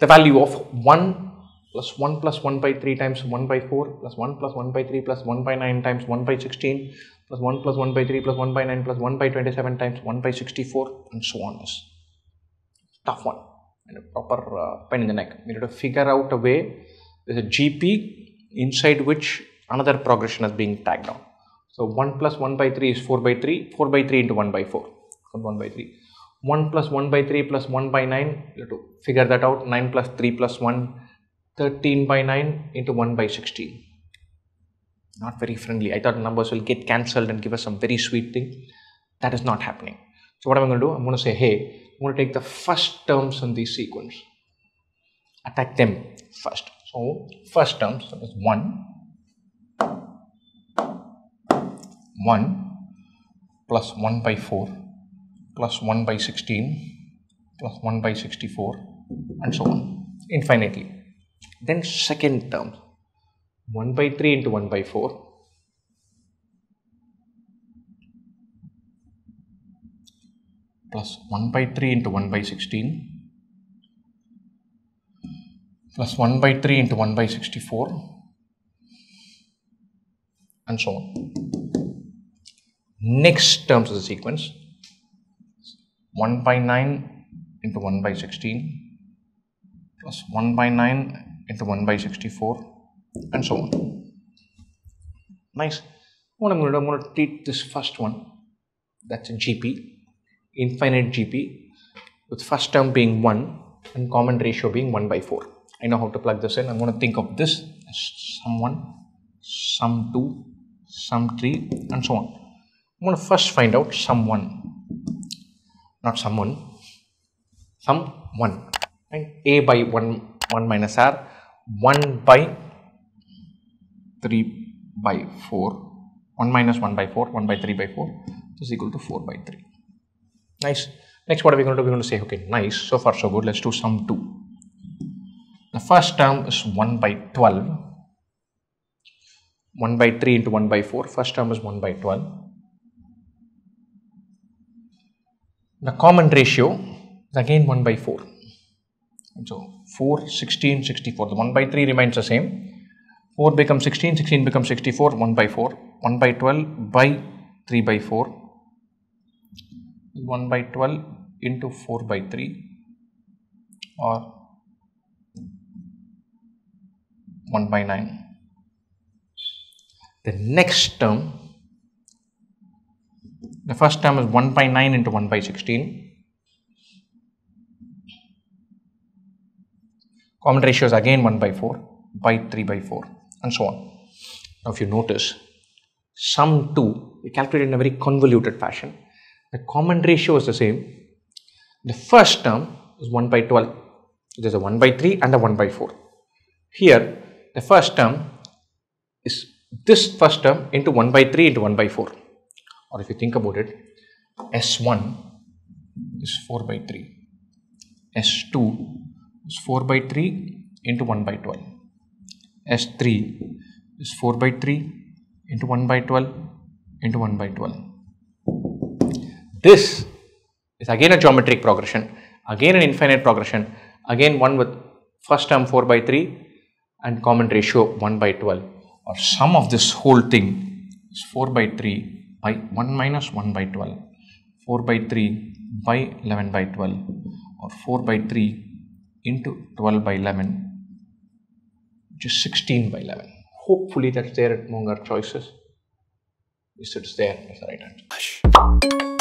the value of 1 plus 1 plus 1 by 3 times 1 by 4 plus 1 plus 1 by 3 plus 1 by 9 times 1 by 16 plus 1 plus 1 by 3 plus 1 by 9 plus 1 by 27 times 1 by 64 and so on is tough one and a proper uh, pain in the neck. You need to figure out a way there's a GP inside which another progression is being tagged on. So 1 plus 1 by 3 is 4 by 3, 4 by 3 into 1 by 4, 1 by 3. 1 plus 1 by 3 plus 1 by 9, you have to figure that out, 9 plus 3 plus 1, 13 by 9 into 1 by 16. Not very friendly. I thought the numbers will get cancelled and give us some very sweet thing. That is not happening. So what am I going to do? I'm going to say, hey, I'm going to take the first terms in this sequence. Attack them first. So first terms is 1, 1 plus 1 by 4 plus 1 by 16 plus 1 by 64 and so on infinitely. Then second term 1 by 3 into 1 by 4 plus 1 by 3 into 1 by 16 plus 1 by 3 into 1 by 64 and so on. Next terms of the sequence 1 by 9 into 1 by 16 plus 1 by 9 into 1 by 64 and so on. Nice. What I'm going to do, I'm going to treat this first one that's a GP infinite GP with first term being 1 and common ratio being 1 by 4. I know how to plug this in. I'm going to think of this as sum 1, sum 2, sum 3 and so on. I'm going to first find out sum 1, not 1, sum 1. Right? A by 1, 1 minus R, 1 by 3 by 4, 1 minus 1 by 4, 1 by 3 by 4 is equal to 4 by 3. Nice. Next, what are we going to do? We're going to say, okay, nice. So far, so good. Let's do sum 2. The first term is 1 by 12. 1 by 3 into 1 by 4. First term is 1 by 12. The common ratio is again 1 by 4. So 4, 16, 64. The 1 by 3 remains the same. 4 becomes 16, 16 becomes 64, 1 by 4. 1 by 12 by 3 by 4 1 by 12 into 4 by 3 or 1 by 9. The next term, the first term is 1 by 9 into 1 by 16. Common ratio is again 1 by 4 by 3 by 4 and so on. Now if you notice, sum 2 we calculate in a very convoluted fashion the common ratio is the same. The first term is 1 by 12. There's a 1 by 3 and a 1 by 4. Here, the first term is this first term into 1 by 3 into 1 by 4. Or if you think about it, S1 is 4 by 3. S2 is 4 by 3 into 1 by 12. S3 is 4 by 3 into 1 by 12 into 1 by 12. This is again a geometric progression, again an infinite progression, again one with first term 4 by 3 and common ratio 1 by 12 or sum of this whole thing is 4 by 3 by 1 minus 1 by 12, 4 by 3 by 11 by 12 or 4 by 3 into 12 by 11 which is 16 by 11. Hopefully that's there among our choices. Yes, it's there as the right answer.